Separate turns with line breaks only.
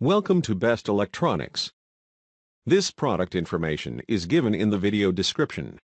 Welcome to Best Electronics. This product information is given in the video description.